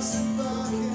Somebody.